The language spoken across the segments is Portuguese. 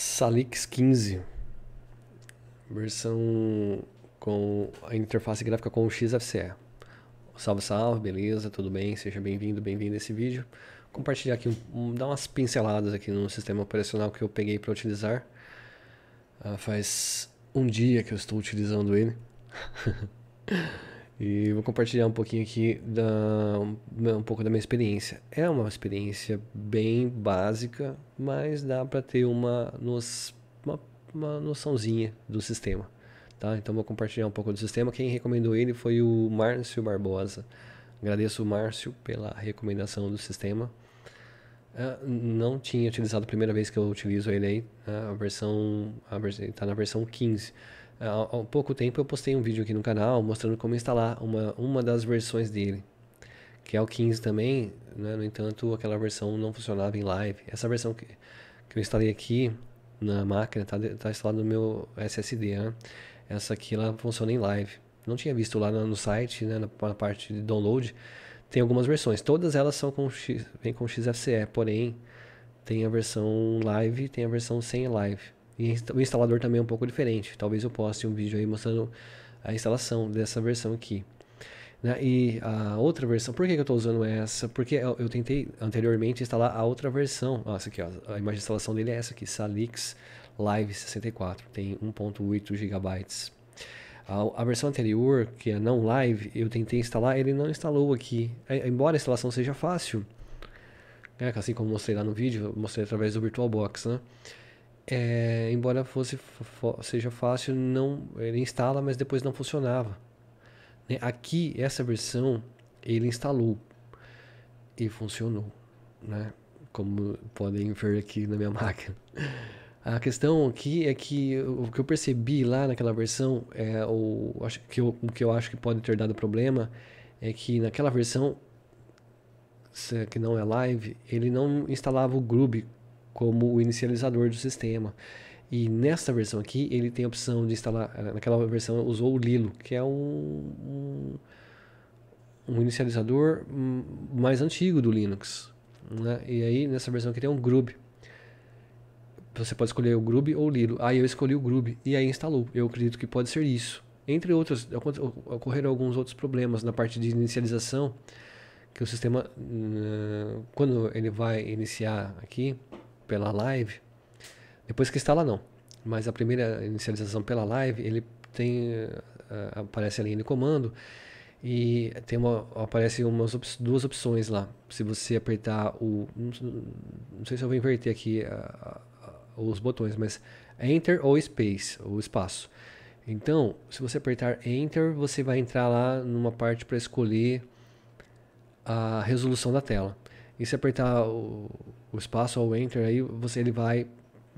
Salix 15, versão com a interface gráfica com o XFCE. Salve, salve, beleza, tudo bem? Seja bem-vindo, bem-vindo a esse vídeo. Compartilhar aqui, um, dar umas pinceladas aqui no sistema operacional que eu peguei para utilizar. Uh, faz um dia que eu estou utilizando ele. e vou compartilhar um pouquinho aqui da, um pouco da minha experiência. É uma experiência bem básica, mas dá para ter uma, uma, uma noçãozinha do sistema. Tá? Então vou compartilhar um pouco do sistema. Quem recomendou ele foi o Márcio Barbosa. Agradeço o Márcio pela recomendação do sistema. Uh, não tinha utilizado a primeira vez que eu utilizo ele aí. Uh, a versão está na versão 15. Há, há pouco tempo eu postei um vídeo aqui no canal mostrando como instalar uma, uma das versões dele, que é o 15 também, né? no entanto aquela versão não funcionava em live. Essa versão que, que eu instalei aqui na máquina está tá instalada no meu SSD, né? essa aqui ela funciona em live. Não tinha visto lá no, site, né? na, na parte de download, tem algumas versões, todas elas são com X, vem com XFCE, porém tem a versão live, tem a versão sem live. E o instalador também é um pouco diferente. Talvez eu poste um vídeo aí mostrando a instalação dessa versão aqui. Né? E a outra versão, por que, que eu estou usando essa? Porque eu, eu, tentei anteriormente instalar a outra versão. Essa aqui, ó, a imagem de instalação dele é essa aqui, Salix Live 64. Tem 1.8 GB. A, a, versão anterior, que é não live, eu tentei instalar, ele não instalou aqui. É, embora a instalação seja fácil, né? assim como mostrei lá no vídeo, mostrei através do VirtualBox, né? É, embora fosse seja fácil, não ele instala, mas depois não funcionava. Né? Aqui essa versão ele instalou e funcionou, né? Como podem ver aqui na minha máquina. A questão aqui é que o que eu percebi lá naquela versão, é o, acho que eu, o que eu acho que pode ter dado problema é que naquela versão que não é live, ele não instalava o Groove como o inicializador do sistema. E nessa versão aqui, ele tem a opção de instalar. Eh, naquela versão, usou o Lilo, que é um, um, um inicializador mais antigo do Linux. Né? E aí, nessa versão aqui, tem um Grub. Você pode escolher o Grub ou o Lilo. Aí eu escolhi o Grub e aí instalou. Eu acredito que pode ser isso. Entre outros, ocorreram alguns outros problemas na parte de inicialização, que o sistema, quando ele vai iniciar aqui, pela live, depois que instala não. Mas a primeira inicialização pela live, ele tem uh, aparece a linha de comando e tem uma aparece umas op duas opções lá. Se você apertar o não, sei se eu vou inverter aqui uh, uh, os botões, mas Enter ou Space, o espaço. Então, se você apertar Enter, você vai entrar lá numa parte para escolher a resolução da tela. E se apertar o, o espaço ou enter aí, você ele vai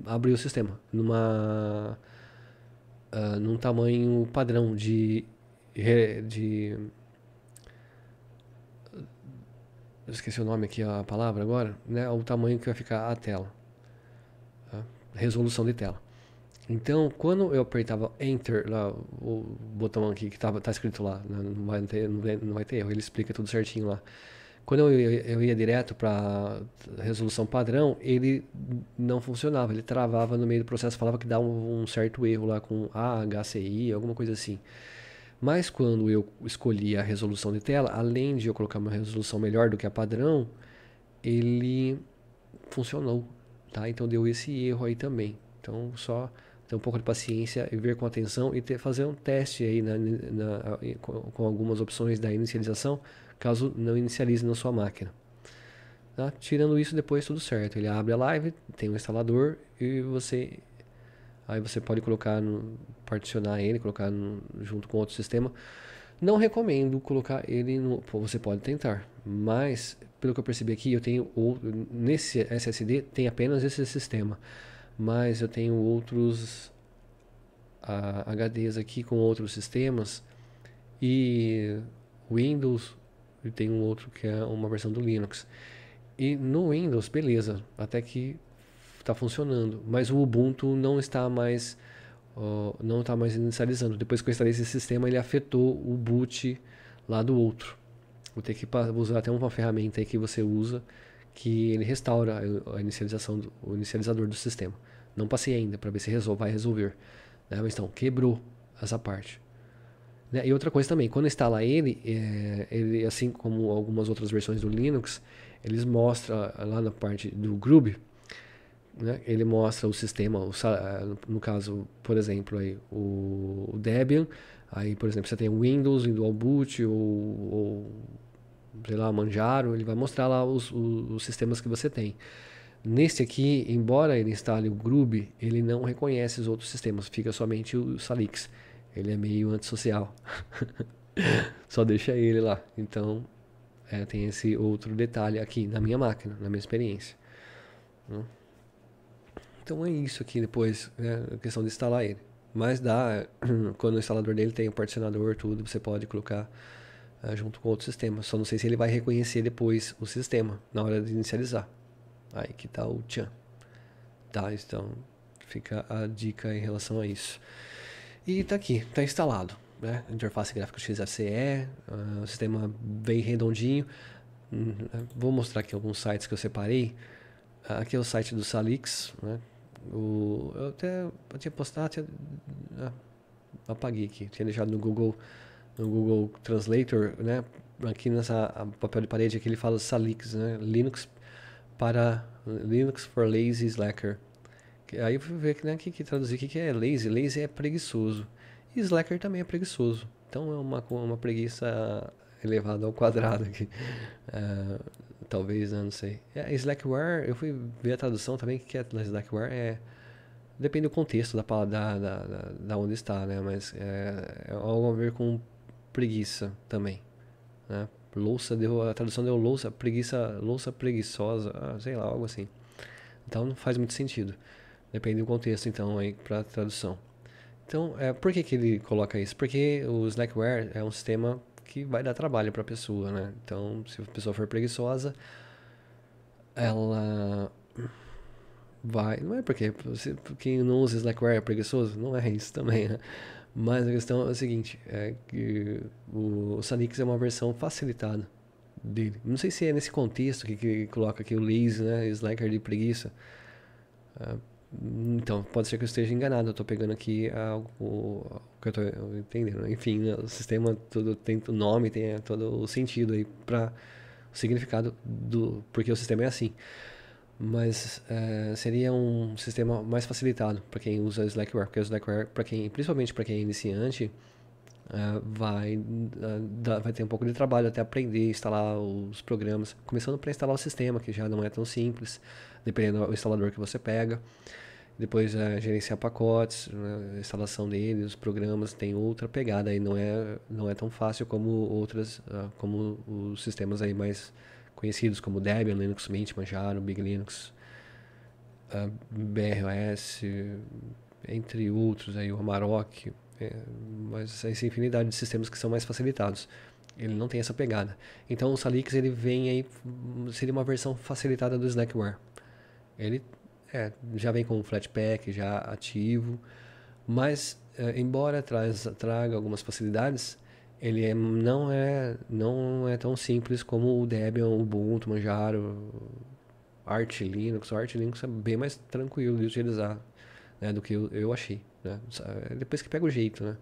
abrir o sistema numa uh, num tamanho padrão de de esqueci o nome aqui a palavra agora, né? O tamanho que vai ficar a tela, tá? resolução de tela. Então, quando eu apertava Enter, lá, o botão aqui que estava tá escrito lá, né? não, vai ter, não vai ter erro, ele explica tudo certinho lá. Quando eu, eu ia direto para resolução padrão, ele não funcionava, ele travava no meio do processo, falava que dava um, um certo erro lá com HCI, alguma coisa assim. Mas quando eu escolhi a resolução de tela, além de eu colocar uma resolução melhor do que a padrão, ele funcionou, tá? Então deu esse erro aí também. Então só ter um pouco de paciência e ver com atenção e ter, fazer um teste aí na, na, com algumas opções da inicialização caso não inicialize na sua máquina. Tá? Tirando isso, depois tudo certo. Ele abre a live, tem um instalador e você aí você pode colocar no, particionar ele, colocar no, junto com outro sistema. Não recomendo colocar ele no. Você pode tentar, mas pelo que eu percebi aqui, eu tenho nesse SSD tem apenas esse sistema, mas eu tenho outros a, HDs aqui com outros sistemas e Windows e tem um outro que é uma versão do Linux. E no Windows, beleza, até que está funcionando, mas o Ubuntu não está mais uh, não está mais inicializando. Depois que eu instalei esse sistema, ele afetou o boot lá do outro. Vou ter que usar até uma ferramenta aí que você usa que ele restaura a inicialização do, o inicializador do sistema. Não passei ainda para ver se resolve, vai resolver. Né? Mas então, quebrou essa parte. Né? E outra coisa também, quando instala ele, é, ele, assim como algumas outras versões do Linux, eles mostram lá na parte do Groove, né? ele mostra o sistema, o, no caso, por exemplo, aí, o, Debian, aí, por exemplo, você tem o Windows, o Dual Boot ou, ou sei lá, Manjaro, ele vai mostrar lá os, os, os sistemas que você tem. Nesse aqui, embora ele instale o Groove, ele não reconhece os outros sistemas, fica somente o Salix. Ele é meio antissocial. Só deixa ele lá. Então, é, tem esse outro detalhe aqui na minha máquina, na minha experiência. Né? Então é isso aqui depois, né, a questão de instalar ele. Mas dá, quando o instalador dele tem o particionador, tudo, você pode colocar uh, junto com outro sistema. Só não sei se ele vai reconhecer depois o sistema na hora de inicializar. Aí que tá o tchan. Tá, então fica a dica em relação a isso. E tá aqui, tá instalado. Né? Interface gráfica XFCE, uh, o sistema bem redondinho. Hum, vou mostrar aqui alguns sites que eu separei. Uh, aqui é o site do Salix. Né? O, eu até eu tinha postado, tinha, ah, apaguei aqui, tinha deixado no Google, no Google Translator, né? Aqui nessa papel de parede aqui ele fala Salix, né? Linux para Linux for Lazy Slacker. Aí eu fui ver né, que, que traduzir o que, que é lazy. Lazy é preguiçoso. E slacker também é preguiçoso. Então é uma, uma preguiça elevada ao quadrado aqui. Uh, talvez, né, não sei. É, slackware, eu fui ver a tradução também, o que é slackware é... Depende do contexto da, da, da, da onde está, né? Mas é, é algo a ver com preguiça também, né? Louça deu, a tradução deu louça, preguiça, louça preguiçosa, ah, sei lá, algo assim. Então não faz muito sentido. Depende do contexto, então, aí, para tradução. Então, é, por que, que ele coloca isso? Porque o Slackware é um sistema que vai dar trabalho para a pessoa, né? Então, se a pessoa for preguiçosa, ela vai... Não é porque quem não usa Slackware é preguiçoso? Não é isso também, né? Mas a questão é a seguinte, é que o Sanix é uma versão facilitada dele. Não sei se é nesse contexto que, que coloca aqui o lazy, né? Slacker de preguiça. É, então, pode ser que eu esteja enganado. Eu estou pegando aqui algo, o que eu estou entendendo. Enfim, né, o sistema tudo tem o nome, tem todo o sentido aí para o significado do porque o sistema é assim. Mas é, seria um sistema mais facilitado para quem usa Slackware, porque o Slackware, para quem, principalmente para quem é iniciante, é, vai, uh, vai ter um pouco de trabalho até aprender a instalar os programas, começando para instalar o sistema, que já não é tão simples dependendo do instalador que você pega. Depois é, gerenciar pacotes, né, instalação deles, os programas tem outra pegada aí, não é, não é tão fácil como outras, como os sistemas aí mais conhecidos como Debian, Linux Mint, Manjaro, Big Linux, ah, BROS, entre outros aí, o Amarok, mas essa infinidade de sistemas que são mais facilitados. Ele não tem essa pegada. Então o Salix ele vem aí, seria uma versão facilitada do Slackware. Ele é, já vem com um Flatpak já ativo, mas é, embora traz, traga algumas facilidades, ele é, não, é, não é tão simples como o Debian, o Ubuntu, Manjaro, Arch Linux. O Arch Linux é bem mais tranquilo de utilizar né, do que eu, eu achei. Né? Depois que pega o jeito, né?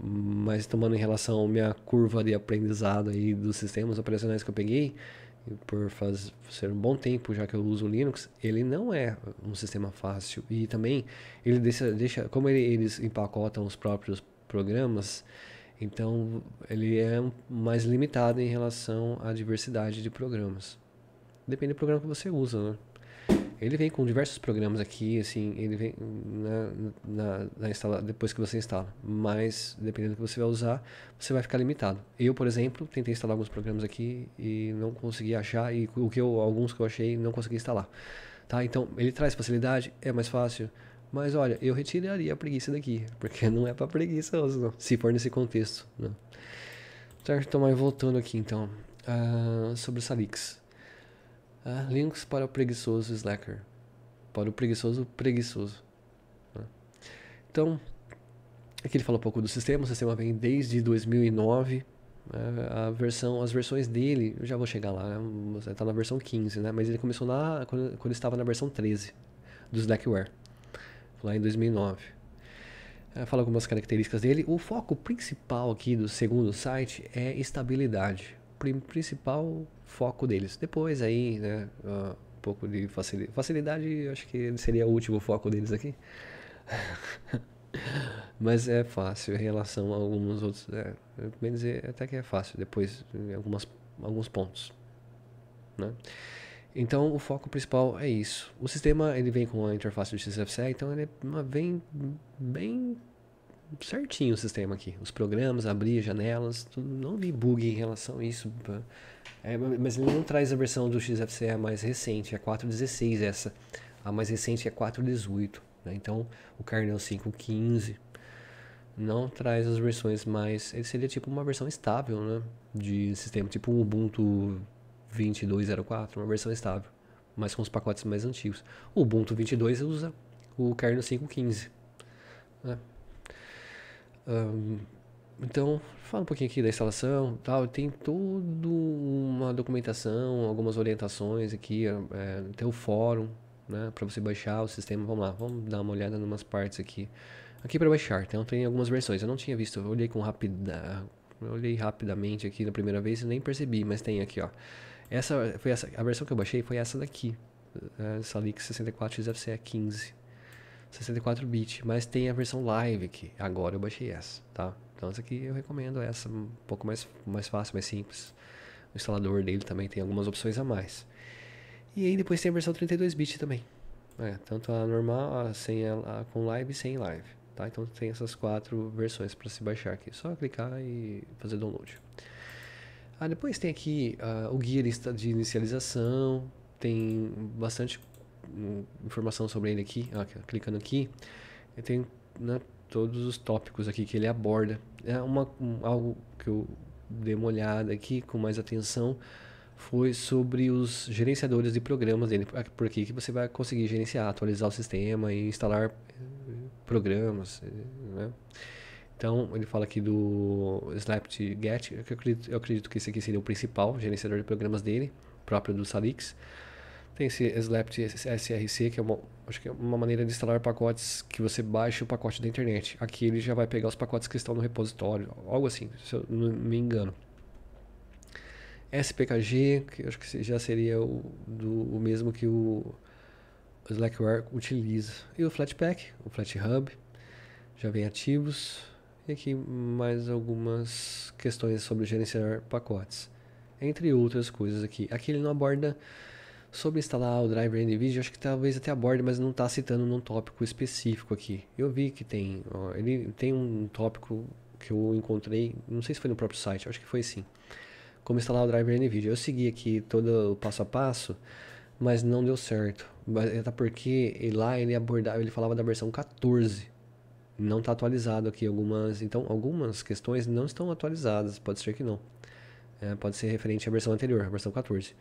Mas tomando em relação à minha curva de aprendizado aí dos sistemas operacionais que eu peguei, por fazer ser um bom tempo já que eu uso o Linux, ele não é um sistema fácil e também ele deixa, deixa como ele, eles empacotam os próprios programas, então ele é mais limitado em relação à diversidade de programas. Depende do programa que você usa, né? Ele vem com diversos programas aqui, assim, ele vem na, na, na instala, depois que você instala. Mas, dependendo do que você vai usar, você vai ficar limitado. Eu, por exemplo, tentei instalar alguns programas aqui e não consegui achar, e o que eu, alguns que eu achei, não consegui instalar. Tá? Então, ele traz facilidade, é mais fácil. Mas olha, eu retiraria a preguiça daqui, porque não é para preguiçoso, não, se for nesse contexto. Não. Certo, então, mas voltando aqui então, uh, sobre o Salix. Ah, Linux para o preguiçoso Slacker. Para o preguiçoso preguiçoso. Né? Então, aqui ele fala um pouco do sistema. O sistema vem desde 2009. Né? A versão, as versões dele, eu já vou chegar lá, está né? na versão 15, né? mas ele começou na, quando, quando estava na versão 13 do Slackware. lá em 2009. É, fala algumas características dele. O foco principal aqui do segundo site é estabilidade. Principal foco deles. Depois aí, né, um pouco de facilidade. Facilidade, acho que seria o último foco deles aqui. Mas é fácil em relação a alguns outros. É, bem dizer, até que é fácil depois em algumas, alguns pontos. Né? Então o foco principal é isso. O sistema ele vem com a interface do XFCE, então ele vem bem certinho o sistema aqui. Os programas, abrir janelas, tudo, não vi bug em relação a isso. É, mas ele não traz a versão do XFCE mais recente, é 4.16 essa. A mais recente é 4.18. Né? Então o kernel 5.15 não traz as versões mais. Ele seria tipo uma versão estável né? de sistema, tipo um Ubuntu 2204, uma versão estável, mas com os pacotes mais antigos. O Ubuntu 22 usa o kernel 5.15. Né? Um, então, fala um pouquinho aqui da instalação, tal. Tem toda uma documentação, algumas orientações aqui, é, tem o fórum, né, para você baixar o sistema. Vamos lá, vamos dar uma olhada em umas partes aqui. Aqui para baixar, então tem algumas versões. Eu não tinha visto, eu olhei com rapida, eu olhei rapidamente aqui na primeira vez e nem percebi, mas tem aqui, ó. Essa foi essa, a versão que eu baixei foi essa daqui, é, Salix 64 XFCE 15, 64 bit, mas tem a versão live aqui. Agora eu baixei essa, tá? Então essa aqui eu recomendo essa, um pouco mais mais fácil, mais simples. O instalador dele também tem algumas opções a mais. E aí depois tem a versão 32 bit também. É, tanto a normal, a sem a, a, com live e sem live. Tá? Então tem essas quatro versões para se baixar aqui. Só clicar e fazer download. Ah, depois tem aqui uh, o guia de inicialização, tem bastante informação sobre ele aqui. Ah, clicando aqui, tem né, todos os tópicos aqui que ele aborda. É uma, um, algo que eu dei uma olhada aqui com mais atenção foi sobre os gerenciadores de programas dele. Por aqui que você vai conseguir gerenciar, atualizar o sistema e instalar eh, programas. Eh, né? Então, ele fala aqui do Slapt Get, eu acredito, eu acredito que esse aqui seria o principal gerenciador de programas dele, próprio do Salix. Tem esse Slapt SRC, que é uma, acho que é uma maneira de instalar pacotes que você baixa o pacote da internet. Aqui ele já vai pegar os pacotes que estão no repositório, algo assim, se eu não me engano. SPKG, que acho que já seria o, do, o mesmo que o Slackware utiliza. E o Flatpak, o FlatHub, já vem ativos. E aqui mais algumas questões sobre gerenciar pacotes. Entre outras coisas aqui. Aqui ele não aborda sobre instalar o driver NVIDIA, acho que talvez até aborde, mas não está citando num tópico específico aqui. Eu vi que tem, ó, ele tem um tópico que eu encontrei, não sei se foi no próprio site, acho que foi sim. Como instalar o driver NVIDIA. Eu segui aqui todo o passo a passo, mas não deu certo. Até porque lá ele abordava, ele falava da versão 14 não está atualizado aqui algumas. Então, algumas questões não estão atualizadas, pode ser que não. É, pode ser referente à versão anterior, a versão 14.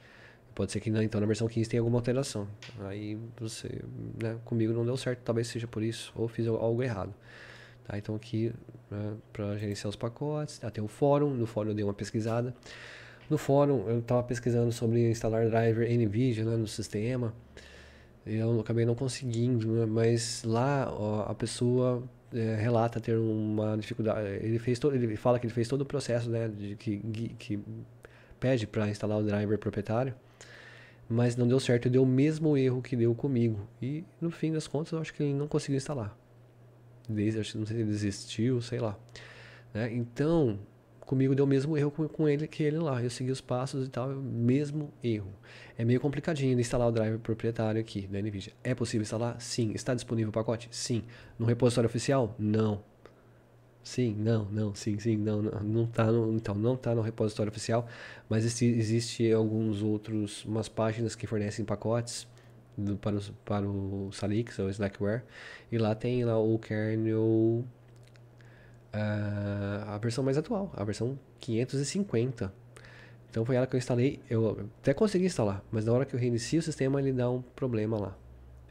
Pode ser que então na versão 15 tenha alguma alteração. Aí você, né, comigo não deu certo, talvez seja por isso, ou fiz algo errado. Tá, então aqui, né, para gerenciar os pacotes, tá, tem o fórum, no fórum eu dei uma pesquisada. No fórum eu estava pesquisando sobre instalar driver NVIDIA né, no sistema. Eu acabei não conseguindo, né, mas lá ó, a pessoa é, relata ter uma dificuldade. Ele fez todo, ele fala que ele fez todo o processo, né, de que, que pede para instalar o driver proprietário, mas não deu certo, deu o mesmo erro que deu comigo. E no fim das contas, eu acho que ele não conseguiu instalar. Desde, acho, não sei se ele desistiu, sei lá. Né? Então, comigo deu o mesmo erro com, com ele que ele lá. Eu segui os passos e tal, mesmo erro. É meio complicadinho de instalar o driver proprietário aqui da NVIDIA. É possível instalar? Sim. Está disponível o pacote? Sim. No repositório oficial? Não. Sim, não, não, sim, sim, não, não, não tá no, então não está no repositório oficial, mas existe, existe alguns outros, umas páginas que fornecem pacotes do, para, o, para o Salix ou Slackware, e lá tem lá o kernel uh, a versão mais atual, a versão 550. Então foi ela que eu instalei. Eu até consegui instalar, mas na hora que eu reinicio o sistema ele dá um problema lá.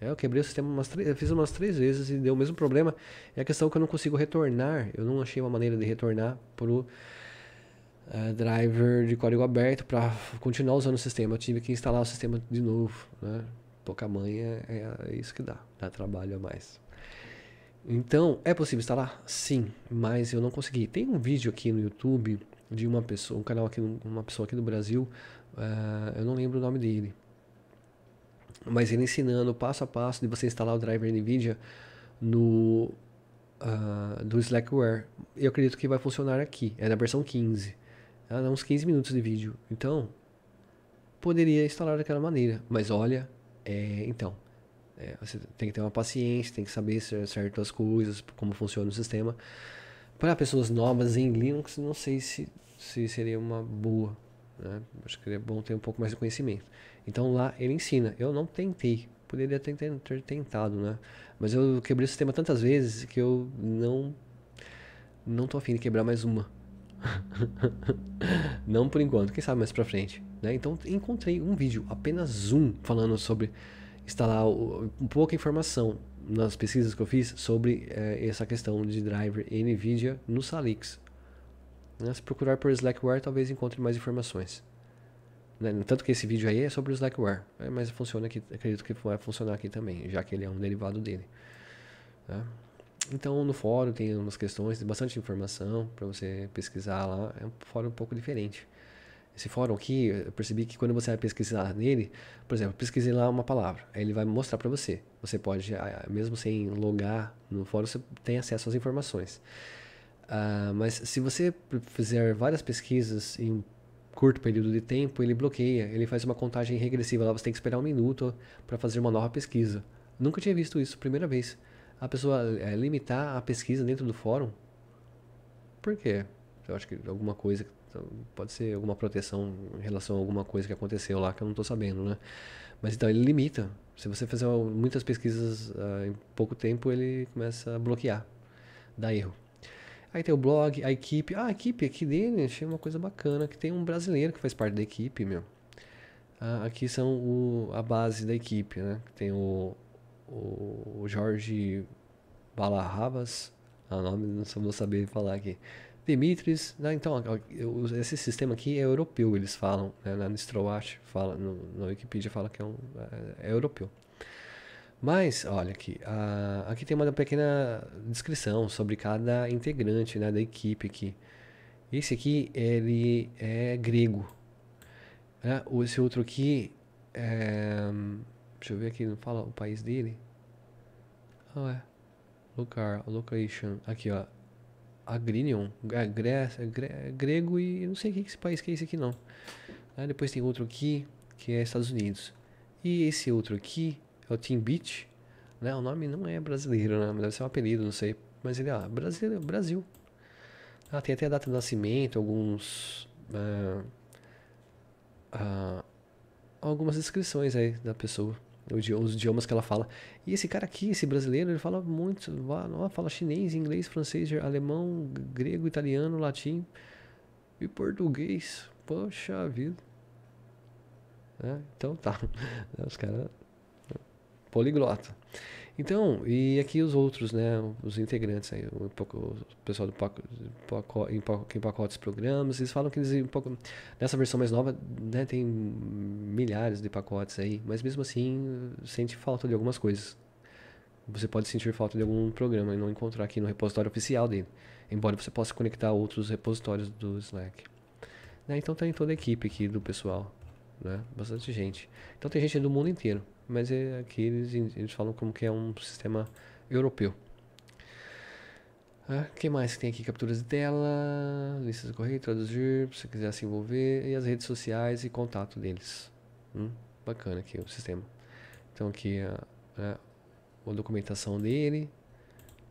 É, eu quebrei o sistema umas três, fiz umas três vezes e deu o mesmo problema. É a questão que eu não consigo retornar. Eu não achei uma maneira de retornar pro uh, driver de código aberto para continuar usando o sistema. Eu tive que instalar o sistema de novo, né? pouca manha é, é isso que dá, dá trabalho a mais. Então, é possível instalar? Sim, mas eu não consegui. Tem um vídeo aqui no YouTube de uma pessoa, um canal aqui, uma pessoa aqui do Brasil, uh, eu não lembro o nome dele, mas ele ensinando passo a passo de você instalar o driver NVIDIA no uh, do Slackware. Eu acredito que vai funcionar aqui, é na versão 15. Tá? Dá uns 15 minutos de vídeo. Então, poderia instalar daquela maneira, mas olha, é, então, é, você tem que ter uma paciência, tem que saber certas coisas, como funciona o sistema. Para pessoas novas em Linux, não sei se, se seria uma boa. Né? Acho que é bom ter um pouco mais de conhecimento. Então lá ele ensina. Eu não tentei, poderia ter, ter tentado, né? Mas eu quebrei o sistema tantas vezes que eu não não tô afim de quebrar mais uma. não por enquanto, quem sabe mais pra frente. Né? Então encontrei um vídeo, apenas um, falando sobre instalar um pouca informação nas pesquisas que eu fiz sobre é, essa questão de driver NVIDIA no Salix. Né? Se procurar por Slackware, talvez encontre mais informações. Né? Tanto que esse vídeo aí é sobre o Slackware, né? mas funciona aqui, acredito que vai funcionar aqui também, já que ele é um derivado dele. Né? Então no fórum tem umas questões, tem bastante informação para você pesquisar lá. É um fórum um pouco diferente. Esse fórum aqui, eu percebi que quando você vai pesquisar nele, por exemplo, pesquisei lá uma palavra, aí ele vai mostrar para você. Você pode, mesmo sem logar no fórum, você tem acesso às informações. Uh, mas se você fizer várias pesquisas em curto período de tempo, ele bloqueia, ele faz uma contagem regressiva. Lá você tem que esperar um minuto para fazer uma nova pesquisa. Nunca tinha visto isso, primeira vez. A pessoa é, limitar a pesquisa dentro do fórum. Por quê? Eu acho que alguma coisa pode ser alguma proteção em relação a alguma coisa que aconteceu lá que eu não estou sabendo, né? Mas então ele limita. Se você fizer muitas pesquisas uh, em pouco tempo, ele começa a bloquear, dá erro. Aí tem o blog, a equipe. Ah, a equipe aqui dele, achei uma coisa bacana, que tem um brasileiro que faz parte da equipe, meu. Ah, aqui são o, a base da equipe, né? Tem o, o Jorge Balarrabas, ah, nome não vou saber falar aqui. Dimitris, né? então esse sistema aqui é europeu, eles falam, né? na Nistrawatch fala, no, no Wikipedia fala que é, um, é, é europeu. Mas, olha aqui, a, aqui tem uma pequena descrição sobre cada integrante né, da equipe aqui. Esse aqui, ele é grego. Né? Esse outro aqui, é, deixa eu ver aqui, não fala o país dele. Ah, é. Locar, location, aqui ó, Agrinion, é, Grécia, é grego e não sei que esse país que é esse aqui não. Depois tem outro aqui, que é Estados Unidos. E esse outro aqui é o Team Beach. Né? O nome não é brasileiro, né? deve ser um apelido, não sei. Mas ele é ah, Brasil. Brasil. Ah, tem até a data de nascimento, alguns. Uh, uh, algumas descrições aí da pessoa os idiomas que ela fala. E esse cara aqui, esse brasileiro, ele fala muito, fala chinês, inglês, francês, alemão, grego, italiano, latim e português. Poxa vida. É, então tá. Os caras. Poliglota. Então, e aqui os outros, né? Os integrantes aí, o, o pessoal do paco, paco, que empacota os programas, eles falam que eles, um pouco, nessa versão mais nova, né, tem milhares de pacotes aí, mas mesmo assim sente falta de algumas coisas. Você pode sentir falta de algum programa e não encontrar aqui no repositório oficial dele, embora você possa conectar outros repositórios do Slack. Né, então tem toda a equipe aqui do pessoal, né? Bastante gente. Então tem gente do mundo inteiro mas é, aqui eles, eles falam como que é um sistema europeu. O ah, que mais tem aqui? Capturas de tela, listas de correio, traduzir, se você quiser se envolver, e as redes sociais e contato deles. Hum, bacana aqui o sistema. Então aqui a, a, a, documentação dele,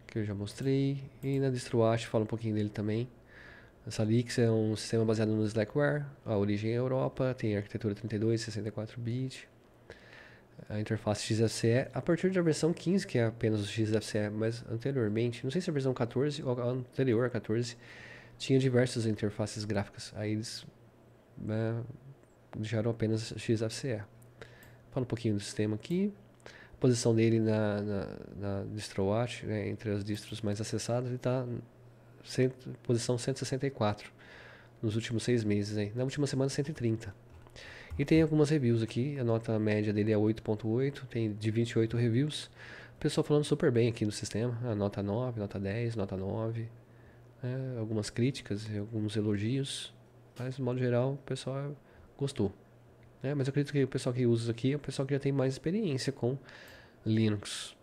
que eu já mostrei, e na DistroWatch fala um pouquinho dele também. A Salix é um sistema baseado no Slackware, a origem é Europa, tem arquitetura 32, 64 bit a interface XFCE a partir da versão 15, que é apenas o XFCE, mas anteriormente, não sei se a versão 14 ou a anterior a 14, tinha diversas interfaces gráficas. Aí eles né, deixaram apenas XFCE. Fala um pouquinho do sistema aqui. A posição dele na, na, na DistroWatch, né, entre as distros mais acessadas, ele está posição 164 nos últimos seis meses. Aí. Na última semana, 130. E tem algumas reviews aqui, a nota média dele é 8.8, tem de 28 reviews. Pessoal falando super bem aqui do sistema, a nota 9, nota 10, nota 9. É, algumas críticas, alguns elogios, mas de modo geral o pessoal gostou. É, mas eu acredito que o pessoal que usa aqui é o pessoal que já tem mais experiência com Linux.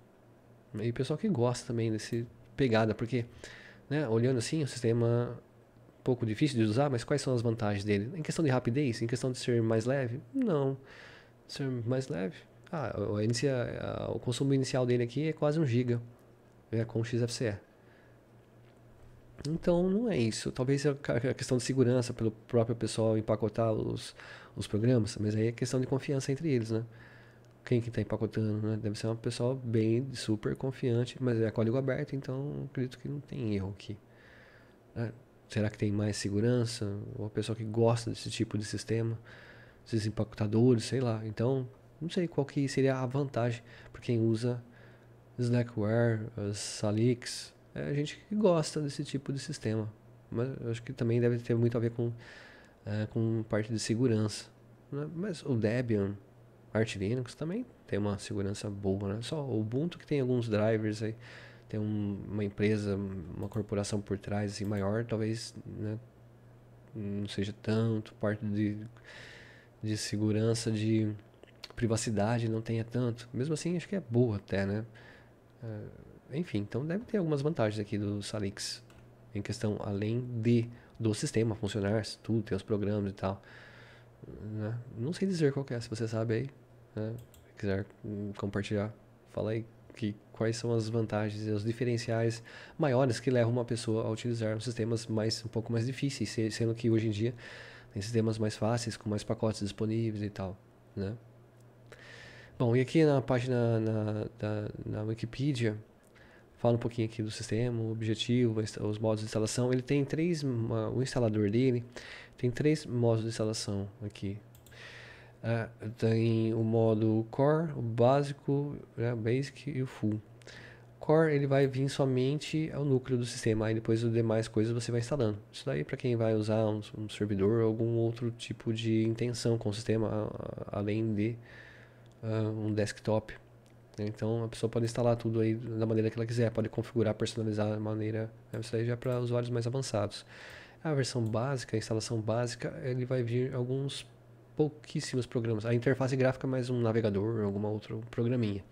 E o pessoal que gosta também desse pegada, porque, né, olhando assim, o sistema pouco difícil de usar, mas quais são as vantagens dele? Em questão de rapidez, em questão de ser mais leve? Não. Ser mais leve? Ah, o, inicia, o consumo inicial dele aqui é quase 1 GB é, com XFCE. Então não é isso. Talvez a questão de segurança pelo próprio pessoal empacotar os, os programas, mas aí é questão de confiança entre eles, né? Quem que está empacotando, né? Deve ser uma pessoa bem super confiante, mas é código aberto, então acredito que não tem erro aqui. É, será que tem mais segurança? Ou a pessoa que gosta desse tipo de sistema, esses empacotadores, sei lá. Então, não sei qual que seria a vantagem para quem usa Slackware, Salix, é a gente que gosta desse tipo de sistema. Mas acho que também deve ter muito a ver com, é, com parte de segurança. Né? Mas o Debian, Arch Linux também tem uma segurança boa, né? Só o Ubuntu que tem alguns drivers aí, tem um, uma empresa, uma corporação por trás assim, maior, talvez né, não seja tanto parte de, de segurança, de privacidade não tenha tanto. Mesmo assim, acho que é boa até, né? É, enfim, então deve ter algumas vantagens aqui do Salix. Em questão, além de do sistema funcionar, tudo, ter os programas e tal. Né? Não sei dizer qual é, se você sabe aí. Né? Se quiser compartilhar, fala aí que, quais são as vantagens e os diferenciais maiores que levam uma pessoa a utilizar sistemas mais, um pouco mais difíceis, sendo que hoje em dia tem sistemas mais fáceis, com mais pacotes disponíveis e tal. Né? Bom, e aqui na página na, na, Wikipedia, fala um pouquinho aqui do sistema, o objetivo, os modos de instalação. Ele tem três, o instalador dele tem três modos de instalação aqui. Uh, tem o modo Core, o básico, né, Basic e o Full. Core ele vai vir somente ao núcleo do sistema, aí depois as demais coisas você vai instalando. Isso daí para quem vai usar um, um, servidor ou algum outro tipo de intenção com o sistema, além de uh, um desktop. Então a pessoa pode instalar tudo aí da maneira que ela quiser, pode configurar, personalizar da maneira. Né? Isso aí já é para usuários mais avançados. A versão básica, a instalação básica, ele vai vir alguns pouquíssimos programas. A interface gráfica mais um navegador, alguma outra programinha.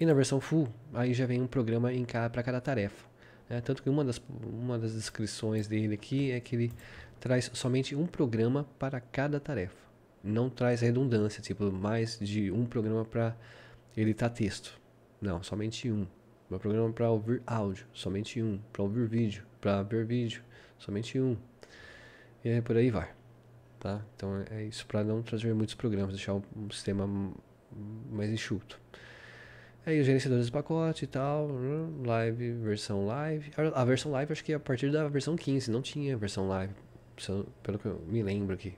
E na versão full, aí já vem um programa para cada tarefa. Né? Tanto que uma das, uma das descrições dele aqui é que ele traz somente um programa para cada tarefa. Não traz redundância, tipo mais de um programa para editar texto. Não, somente um. Meu programa para ouvir áudio, somente um. Para ouvir vídeo, para ver vídeo, somente um. E aí por aí vai. Tá? Então é isso para não trazer muitos programas, deixar um, sistema mais enxuto. Aí os gerenciadores de pacote e tal, live, versão live. A, versão live acho que é a partir da versão 15, não tinha versão live, pelo que eu me lembro aqui.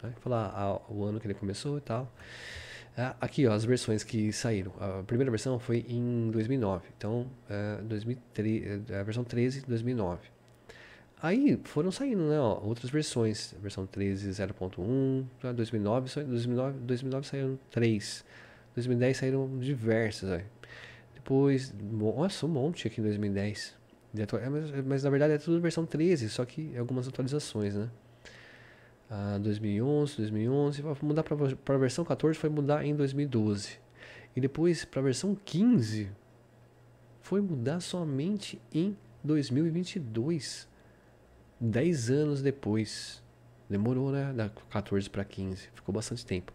Né? Falar ah, o ano que ele começou e tal. É, aqui, ó, as versões que saíram. A primeira versão foi em 2009. Então, é, 2003, é, a versão 13 de 2009. Aí foram saindo, né, ó, outras versões. Versão 13 0.1, 2009, 2009, 2009 saíram 3. 2010 saíram diversas, aí. Depois, nossa, um monte aqui em 2010. É, mas, mas na verdade é tudo versão 13, só que algumas atualizações, né? 2011, 2011, mudar para a versão 14 foi mudar em 2012. E depois para a versão 15 foi mudar somente em 2022. 10 anos depois. Demorou, né? Da 14 para 15. Ficou bastante tempo.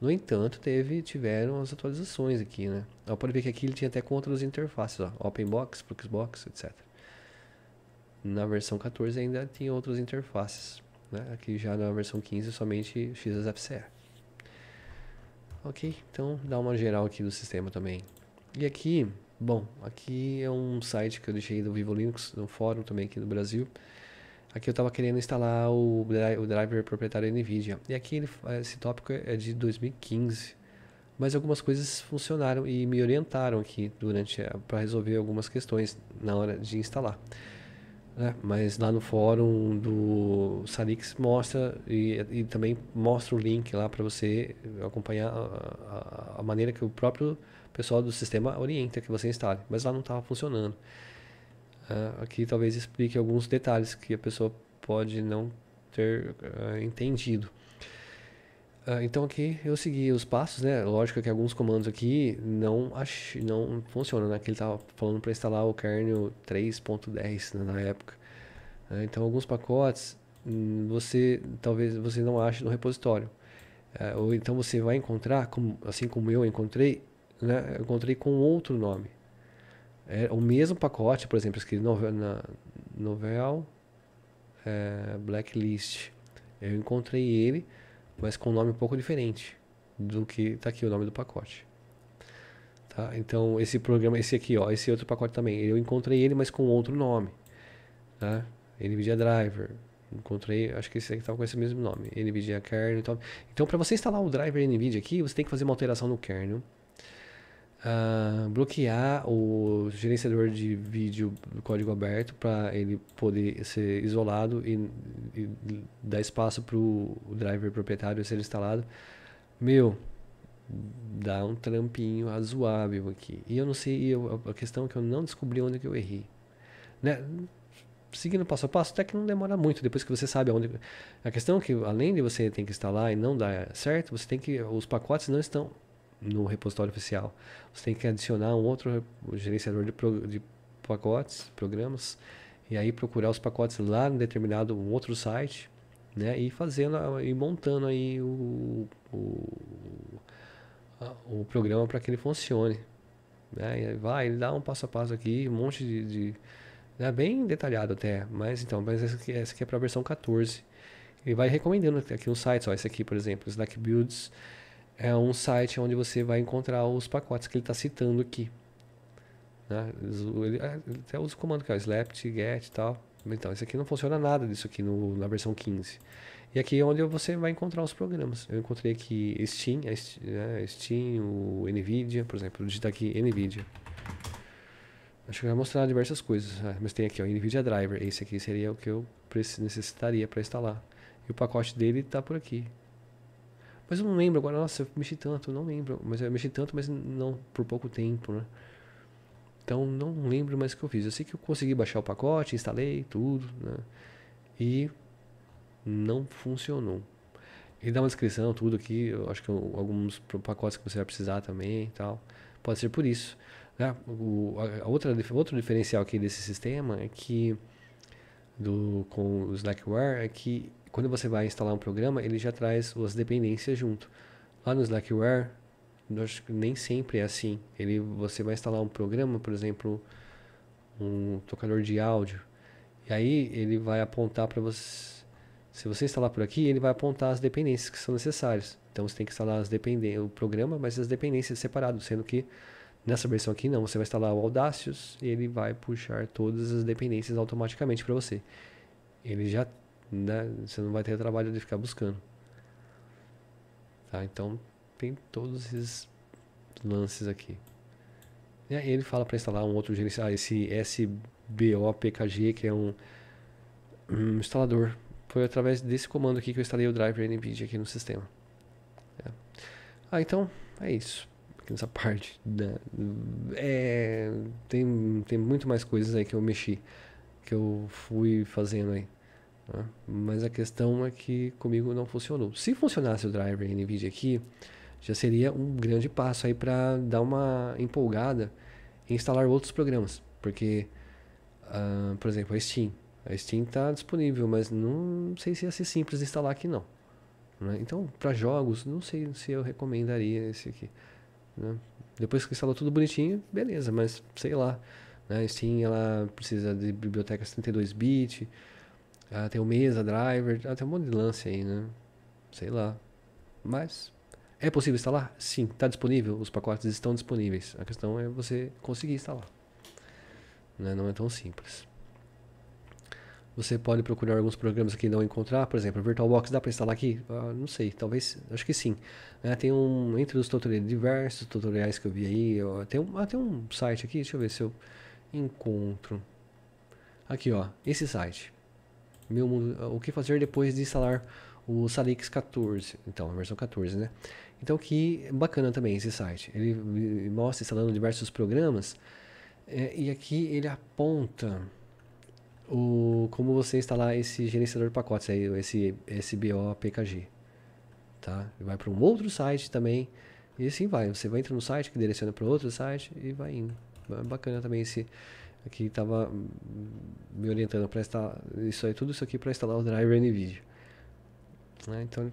No entanto, teve, tiveram as atualizações aqui, né? Ó, pode ver que aqui ele tinha até outras interfaces, ó. Openbox, Fluxbox, etc. Na versão 14 ainda tinha outras interfaces. Né? Aqui já na versão 15 somente XFCE. Ok, então dá uma geral aqui do sistema também. E aqui, bom, aqui é um site que eu deixei do Vivo Linux, no fórum também aqui do Brasil. Aqui eu estava querendo instalar o, o driver proprietário NVIDIA. E aqui ele, esse tópico é de 2015. Mas algumas coisas funcionaram e me orientaram aqui durante para resolver algumas questões na hora de instalar. né? mas lá no fórum do Salix mostra e, e também mostra o link lá para você acompanhar a, a, a, maneira que o próprio pessoal do sistema orienta que você instale, mas lá não estava funcionando. Uh, aqui talvez explique alguns detalhes que a pessoa pode não ter uh, entendido. Uh, então aqui eu segui os passos, né? Lógico que alguns comandos aqui não não funcionam, né? Que ele estava falando para instalar o kernel 3.10 né, na época. Uh, então alguns pacotes hum, você talvez você não ache no repositório. Uh, ou então você vai encontrar, como, assim como eu encontrei, né? Eu encontrei com outro nome. É o mesmo pacote, por exemplo, escrito novel, na novel é, blacklist. Eu encontrei ele mas com um nome um pouco diferente do que está aqui o nome do pacote. Tá? Então esse programa, esse aqui, ó, esse outro pacote também, eu encontrei ele, mas com outro nome. Tá? NVIDIA Driver. Encontrei, acho que esse aqui estava com esse mesmo nome, NVIDIA Kernel. Então, então para você instalar o driver NVIDIA aqui, você tem que fazer uma alteração no kernel. Uh, bloquear o gerenciador de vídeo do código aberto para ele poder ser isolado e, e dar espaço para o driver proprietário ser instalado. Meu, dá um trampinho razoável aqui. E eu não sei, eu, a questão é que eu não descobri onde que eu errei. Né? Seguindo passo a passo, até que não demora muito depois que você sabe aonde. A questão é que além de você ter que instalar e não dar certo, você tem que os pacotes não estão no repositório oficial. Você tem que adicionar um outro gerenciador de, pro, de pacotes, programas, e aí procurar os pacotes lá em determinado um outro site, né? E fazendo e montando aí o, o, o programa para que ele funcione. Né? vai, ele dá um passo a passo aqui, um monte de, de né? bem detalhado até, mas então, mas essa aqui, essa aqui é para a versão 14. Ele vai recomendando aqui um site, ó, esse aqui, por exemplo, Slack Builds é um site onde você vai encontrar os pacotes que ele está citando aqui. Né? Ele, é, ele até usa o comando que é o get e tal. Então, isso aqui não funciona nada disso aqui no, na versão 15. E aqui é onde você vai encontrar os programas. Eu encontrei aqui Steam, é, Steam, o NVIDIA, por exemplo, digitar aqui NVIDIA. Acho que vai mostrar diversas coisas, né? mas tem aqui o NVIDIA Driver. Esse aqui seria o que eu necessitaria para instalar. E o pacote dele está por aqui. Mas eu não lembro agora, nossa, eu mexi tanto, não lembro. Mas eu mexi tanto, mas não por pouco tempo, né? Então não lembro mais o que eu fiz. Eu sei que eu consegui baixar o pacote, instalei tudo, né? E não funcionou. Ele dá uma descrição, tudo aqui. Eu acho que alguns pacotes que você vai precisar também e tal. Pode ser por isso. Né? O, a outra, outro diferencial aqui desse sistema é que do, com o Slackware é que quando você vai instalar um programa, ele já traz as dependências junto. Lá no Slackware, nem sempre é assim. Ele, você vai instalar um programa, por exemplo, um tocador de áudio, e aí ele vai apontar para você. Se você instalar por aqui, ele vai apontar as dependências que são necessárias. Então você tem que instalar as dependências, o programa, mas as dependências separadas, sendo que nessa versão aqui não, você vai instalar o Audacious e ele vai puxar todas as dependências automaticamente para você. Ele já né, você não vai ter trabalho de ficar buscando. Tá? Então tem todos esses lances aqui. E aí ele fala para instalar um outro gerenciador, ah, esse SBOPKG, que é um, um, instalador. Foi através desse comando aqui que eu instalei o driver NVIDIA aqui no sistema. É. Ah, então é isso. Aqui nessa parte. Né? É, tem, tem muito mais coisas aí que eu mexi, que eu fui fazendo aí. Né? Mas a questão é que comigo não funcionou. Se funcionasse o driver NVIDIA aqui, já seria um grande passo aí para dar uma empolgada em instalar outros programas. Porque, uh, por exemplo, a Steam. A Steam está disponível, mas não sei se ia ser simples instalar aqui não. Né? Então, para jogos, não sei se eu recomendaria esse aqui. Né? Depois que instalou tudo bonitinho, beleza, mas sei lá. Né? A Steam ela precisa de biblioteca 32-bit, ah, tem o Mesa Driver, ah, tem um monte de lance aí, né? Sei lá. Mas é possível instalar? Sim, está disponível. Os pacotes estão disponíveis. A questão é você conseguir instalar. Né? Não é tão simples. Você pode procurar alguns programas aqui e não encontrar. Por exemplo, VirtualBox dá para instalar aqui? Ah, não sei, talvez, acho que sim. É, tem um, entre os tutoriais, diversos tutoriais que eu vi aí. Ó, tem, um, ah, tem um site aqui, deixa eu ver se eu encontro. Aqui, ó, esse site. Meu, o que fazer depois de instalar o Salix 14. Então, a versão 14, né? Então, que bacana também esse site. Ele mostra instalando diversos programas é, e aqui ele aponta o, como você instalar esse gerenciador de pacotes, aí, esse SBO PKG. Tá? Vai para um outro site também. E assim vai. Você vai entrar no site que direciona para outro site e vai indo. Bacana também esse. Aqui estava me orientando para instalar isso aí, tudo isso aqui para instalar o driver NVIDIA. Né? Então,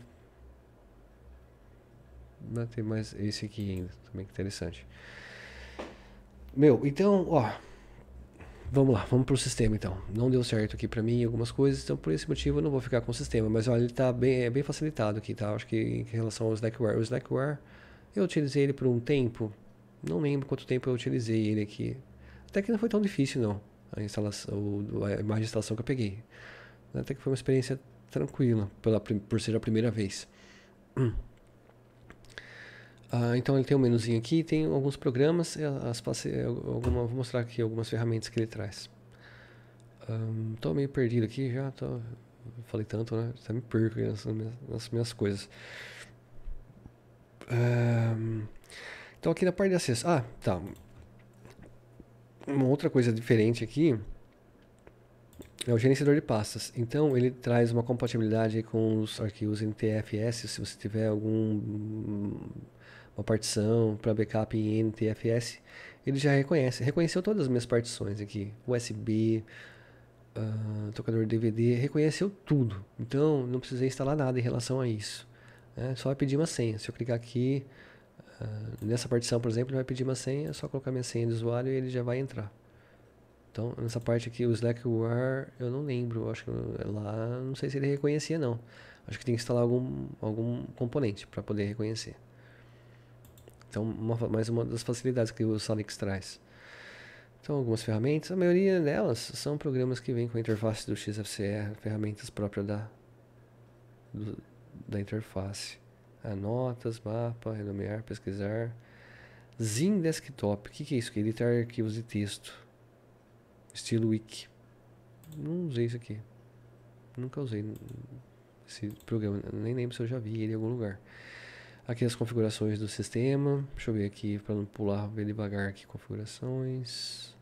vai ter mais esse aqui ainda, também interessante. Meu, então, ó, vamos lá, vamos pro sistema então. Não deu certo aqui para mim algumas coisas, então por esse motivo eu não vou ficar com o sistema, mas olha, ele tá bem, é bem facilitado aqui, tá? Acho que em relação ao Slackware, o Slackware, eu utilizei ele por um tempo, não lembro quanto tempo eu utilizei ele aqui. Até que não foi tão difícil não, a instalação, a imagem de instalação que eu peguei. Até que foi uma experiência tranquila, pela, por ser a primeira vez. Ah, então ele tem um menuzinho aqui, tem alguns programas, as, alguma, vou mostrar aqui algumas ferramentas que ele traz. Um, meio perdido aqui já, tô, falei tanto, né? Até me perco nas, nas minhas coisas. Um, então aqui na parte de acesso. Ah, tá. Uma outra coisa diferente aqui é o gerenciador de pastas. Então ele traz uma compatibilidade com os arquivos NTFS, se você tiver algum uma partição para backup em NTFS, ele já reconhece. Reconheceu todas as minhas partições aqui, USB, uh, ah, tocador DVD, reconheceu tudo. Então não precisei instalar nada em relação a isso. Né? Só pedir uma senha. Se eu clicar aqui uh, nessa partição, por exemplo, ele vai pedir uma senha, é só colocar minha senha de usuário e ele já vai entrar. Então, nessa parte aqui, o Slackware, eu não lembro. Acho que lá, não sei se ele reconhecia, não. Acho que tem que instalar algum, algum componente para poder reconhecer. Então, uma, mais uma das facilidades que o Solix traz. Então, algumas ferramentas, a maioria delas são programas que vêm com a interface do XFCE, ferramentas próprias da, do, da interface. Anotas, mapa, renomear, pesquisar. Zin Desktop, o que, que é isso? Que editar arquivos de texto. Estilo Wiki. Não usei isso aqui. Nunca usei esse programa. Nem lembro se eu já vi ele em algum lugar. Aqui as configurações do sistema. Deixa eu ver aqui para não pular, ver devagar aqui configurações.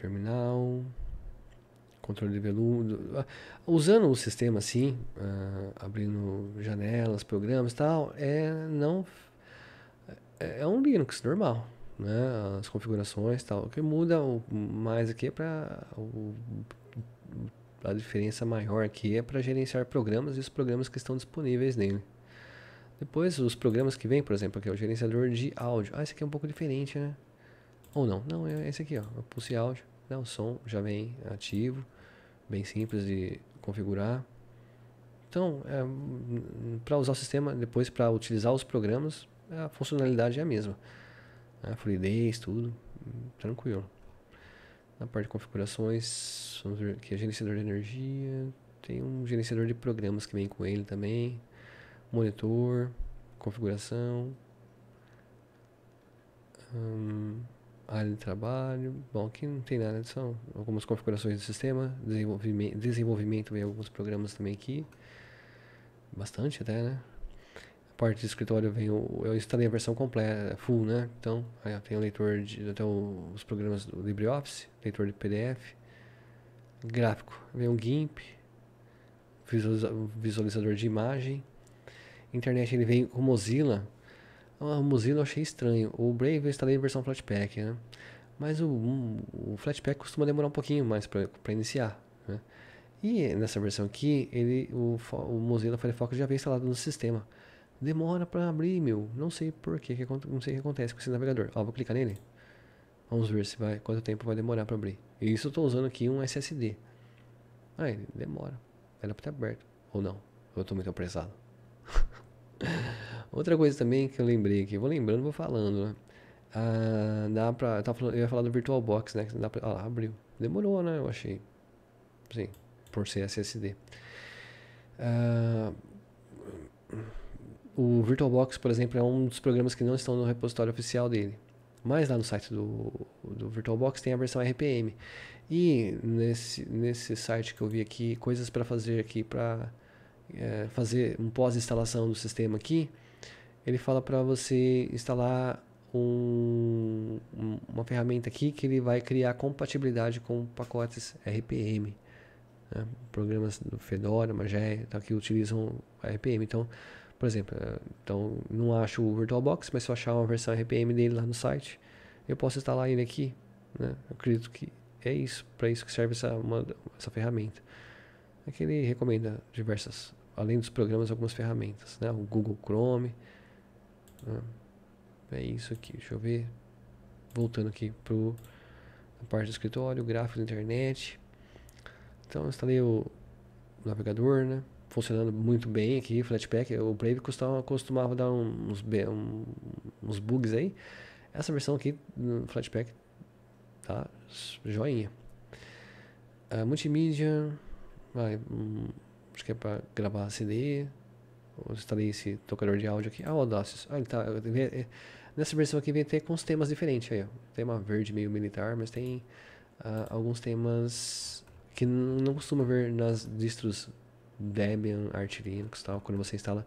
Terminal. Controle de veludo. Ah, usando o sistema assim, uh, abrindo janelas, programas e tal, é não é, é um Linux normal, né? As configurações tal. O que muda mais aqui é para a diferença maior aqui é para gerenciar programas e os programas que estão disponíveis nele. Depois, os programas que vem, por exemplo, aqui é o gerenciador de áudio. Ah, esse aqui é um pouco diferente, né? Ou não, não, é esse aqui, ó. Eu áudio, né? o som já vem ativo, bem simples de configurar. Então, é, para usar o sistema, depois para utilizar os programas, a funcionalidade é a mesma. A fluidez, tudo, tranquilo. Na parte de configurações, vamos ver aqui, é gerenciador de energia, tem um gerenciador de programas que vem com ele também monitor, configuração, hum, área de trabalho. Bom, aqui não tem nada, são algumas configurações do sistema, desenvolvimento, desenvolvimento vem alguns programas também aqui, bastante até, né? A parte de escritório vem o, eu instalei a versão completa, full, né? Então, aí tem o leitor de até o, os programas do LibreOffice, leitor de PDF, gráfico, vem um GIMP, visualizador de imagem internet ele veio com Mozilla. Ah, o Mozilla eu achei estranho. O Brave eu instalei a versão Flatpak, né? Mas o, o Flatpak costuma demorar um pouquinho mais para iniciar, né? E nessa versão aqui, ele, o, o Mozilla Firefox já veio instalado no sistema. Demora para abrir, meu. Não sei por que, não sei o que acontece com esse navegador. Ó, vou clicar nele. Vamos ver se vai, quanto tempo vai demorar para abrir. E isso eu estou usando aqui um SSD. Ah, ele demora. Era para estar aberto. Ou não. Eu estou muito apressado. Outra coisa também que eu lembrei aqui, vou lembrando, vou falando, né? Ah, dá pra. Falando, eu ia falar do VirtualBox, né? Dá pra, abriu. Demorou, né? Eu achei. Sim, por ser SSD. Ah, o VirtualBox, por exemplo, é um dos programas que não estão no repositório oficial dele. Mas lá no site do, do VirtualBox tem a versão RPM. E nesse, nesse site que eu vi aqui, coisas para fazer aqui para é, fazer um pós-instalação do sistema aqui, ele fala para você instalar um, uma ferramenta aqui que ele vai criar compatibilidade com pacotes RPM. Né? Programas do Fedora, Magé, tá, que utilizam RPM. Então, por exemplo, é, então não acho o VirtualBox, mas se eu achar uma versão RPM dele lá no site, eu posso instalar ele aqui. Né? Eu acredito que é isso, para isso que serve essa, uma, essa ferramenta. Aqui ele recomenda diversas, além dos programas, algumas ferramentas. Né? O Google Chrome. Né? É isso aqui, deixa eu ver. Voltando aqui para a parte do escritório, gráfico da internet. Então instalei o navegador, né? Funcionando muito bem aqui, Flatpak. O Brave costumava, costumava dar uns, uns bugs aí. Essa versão aqui no Flatpak tá joinha. Uh, multimídia, vai, um, acho que é para gravar CD. Eu instalei esse tocador de áudio aqui. Ah, o Audacious. Ah, ele tá. É, nessa versão aqui vem até com uns temas diferentes aí, ó. Tema verde meio militar, mas tem uh, alguns temas que não costuma ver nas distros Debian, Arch Linux tal, quando você instala.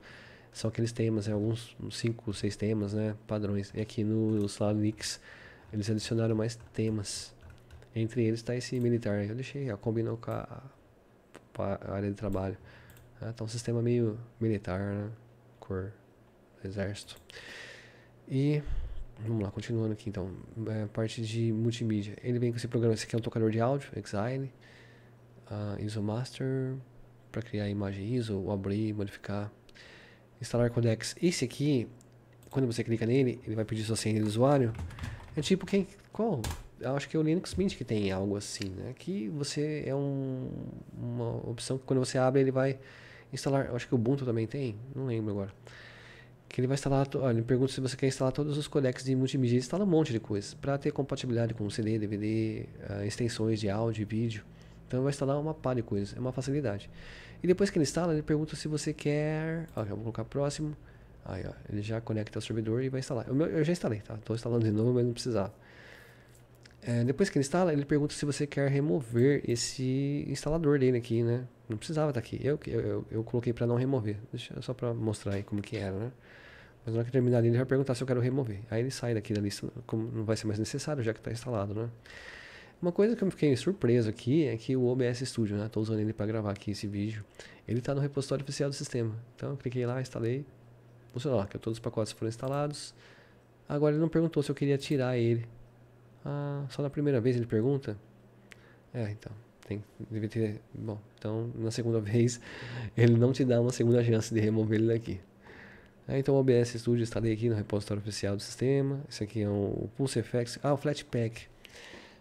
São aqueles temas, é, alguns 5, 6 temas, né? Padrões. E aqui no Linux eles adicionaram mais temas. Entre eles está esse militar. Eu deixei, combinou com a, a área de trabalho. Tá um sistema meio militar, né? Cor exército. E vamos lá, continuando aqui então. É, parte de multimídia. Ele vem com esse programa. Esse aqui é um tocador de áudio, Exile. Uh, ISO Master para criar imagem ISO, abrir, modificar. Instalar codecs. Esse aqui, quando você clica nele, ele vai pedir sua senha de usuário. É tipo quem. Qual? Eu acho que é o Linux Mint que tem algo assim, né? Que você é um, uma opção que quando você abre ele vai instalar. Eu acho que o Ubuntu também tem, não lembro agora. Que ele vai instalar. Ele pergunta se você quer instalar todos os codecs de multimídia. Ele instala um monte de coisas para ter compatibilidade com CD, DVD, uh, extensões de áudio e vídeo. Então vai instalar uma pá de coisas. É uma facilidade. E depois que ele instala, ele pergunta se você quer. Ó, vou colocar próximo. Aí, ó, ele já conecta ao servidor e vai instalar. Eu, eu já instalei, tá? Estou instalando de novo, mas não precisava. É, depois que ele instala, ele pergunta se você quer remover esse instalador dele aqui, né? Não precisava estar tá aqui. Eu, eu, eu, coloquei para não remover. Deixa, só para mostrar aí como que era, né? Mas na hora que terminar ele vai perguntar se eu quero remover. Aí ele sai daqui da lista, como não vai ser mais necessário, já que está instalado, né? Uma coisa que eu fiquei surpreso aqui é que o OBS Studio, né? Estou usando ele para gravar aqui esse vídeo. Ele está no repositório oficial do sistema. Então eu cliquei lá, instalei, funcionou, que todos os pacotes foram instalados. Agora ele não perguntou se eu queria tirar ele. Ah, só na primeira vez ele pergunta? É, então, tem, deve ter, bom, então na segunda vez ele não te dá uma segunda chance de remover ele daqui. É, então o OBS Studio instalei aqui no repositório oficial do sistema. Esse aqui é o PulseFX. Ah, o Flatpak.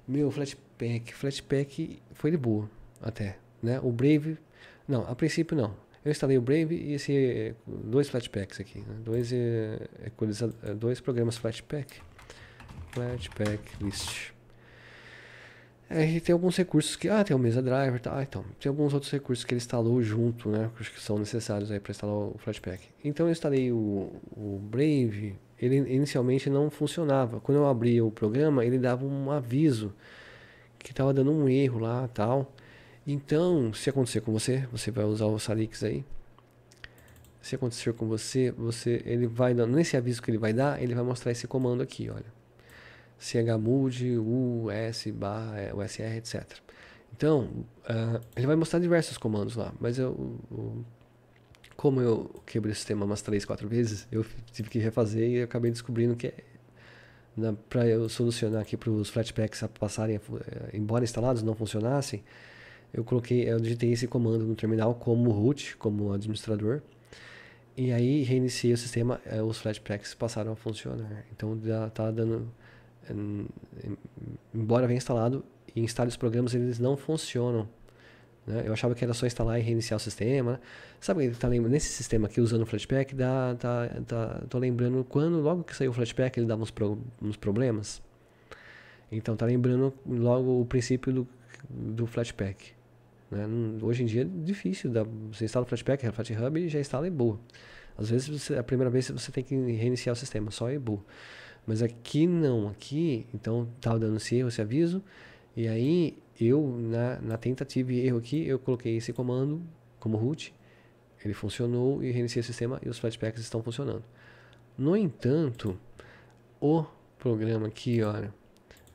Meu, Flatpak. Flatpak foi de boa até, né? O Brave, não, a princípio não. Eu instalei o Brave e esse dois Flatpaks aqui, né? dois, é, dois programas Flatpak. Flatpak list. É, e tem alguns recursos que. Ah, tem o Mesa Driver, tá? Ah, então, tem alguns outros recursos que ele instalou junto, né? Que são necessários aí para instalar o Flatpak. Então eu instalei o, o Brave. Ele inicialmente não funcionava. Quando eu abria o programa, ele dava um aviso que estava dando um erro lá tal. Então, se acontecer com você, você vai usar o Salix aí. Se acontecer com você, você ele vai nesse aviso que ele vai dar, ele vai mostrar esse comando aqui, olha. Chmod us barra usr, etc. Então, uh, ele vai mostrar diversos comandos lá, mas eu, eu como eu quebrei o sistema umas 3, 4 vezes, eu tive que refazer e acabei descobrindo que é, para eu solucionar aqui para os Flatpaks passarem, eh, embora instalados, não funcionassem, eu coloquei, eu digitei esse comando no terminal como root, como administrador. E aí reiniciei o sistema, eh, os Flatpaks passaram a funcionar. Então já tá dando embora venha instalado e instale os programas, eles não funcionam. Né? Eu achava que era só instalar e reiniciar o sistema. Né? Sabe, tá nesse sistema aqui, usando o Flatpak, dá, tá, tá, tô lembrando quando, logo que saiu o Flatpak, ele dava uns, pro, uns problemas. Então tá lembrando logo o princípio do, do Flatpak. Né? Hoje em dia é difícil, dá, você instala o Flatpak, o FlatHub e já instala e boa. Às vezes você, a primeira vez você tem que reiniciar o sistema, só e boa. Mas aqui não, aqui, então estava dando esse erro, esse aviso, E aí, eu, na, na tentativa e erro aqui, eu coloquei esse comando como root, ele funcionou e reiniciei o sistema e os Flatpaks estão funcionando. No entanto, o programa aqui, olha,